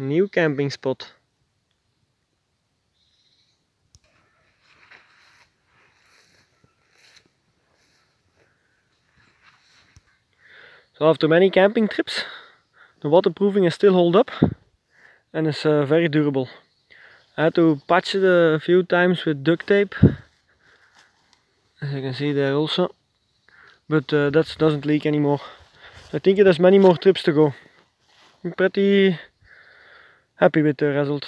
New camping spot. So after many camping trips, the waterproofing is still hold up and is uh, very durable. I had to patch it a few times with duct tape, as you can see there also, but uh, that doesn't leak anymore. I think it has many more trips to go. Pretty happy with the result.